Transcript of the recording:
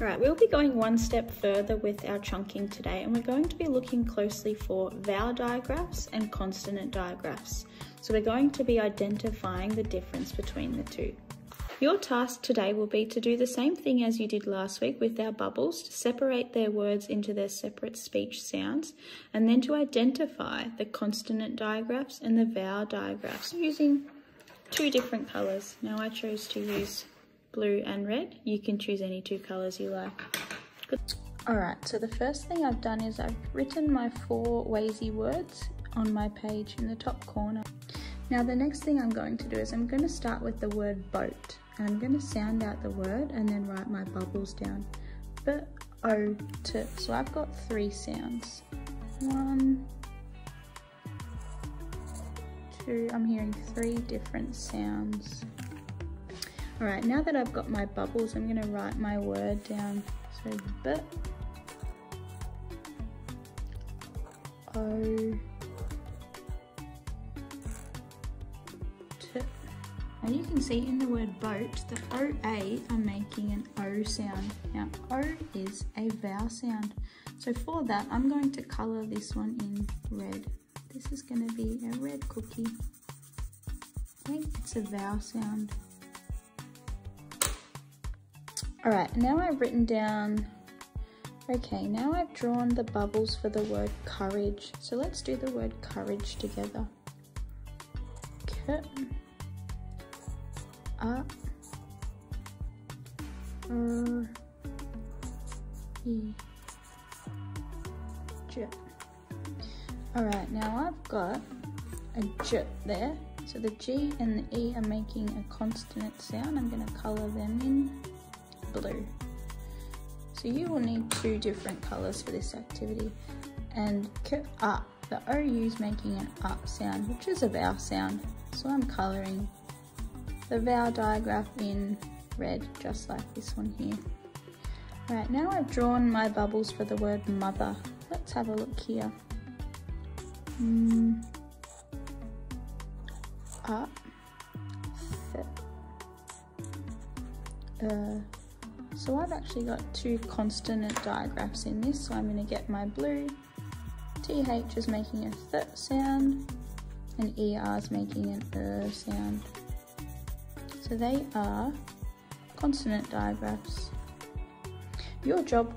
Alright, we'll be going one step further with our chunking today and we're going to be looking closely for vowel digraphs and consonant digraphs. So we're going to be identifying the difference between the two. Your task today will be to do the same thing as you did last week with our bubbles, to separate their words into their separate speech sounds, and then to identify the consonant digraphs and the vowel digraphs using two different colours. Now I chose to use blue and red. You can choose any two colours you like. Good. Alright, so the first thing I've done is I've written my four Wazy words on my page in the top corner. Now the next thing I'm going to do is I'm going to start with the word boat. I'm going to sound out the word and then write my bubbles down. B O T. So I've got three sounds. One, two. I'm hearing three different sounds. Alright, now that I've got my bubbles, I'm going to write my word down. So B O Now you can see in the word boat, the OA are making an O sound. Now O is a vowel sound. So for that, I'm going to colour this one in red. This is going to be a red cookie. Okay, it's a vowel sound. Alright, now I've written down, okay, now I've drawn the bubbles for the word courage. So let's do the word courage together. Okay a er e j alright now I've got a j there so the G and the E are making a consonant sound I'm going to colour them in blue so you will need two different colours for this activity and k -a, the OU is making an up sound which is a vowel sound so I'm colouring the vowel digraph in red, just like this one here. Right, now I've drawn my bubbles for the word mother. Let's have a look here. Mm. Up. Uh, so I've actually got two consonant digraphs in this, so I'm going to get my blue. TH is making a th sound, and ER is making an er sound. So they are consonant digraphs. Your job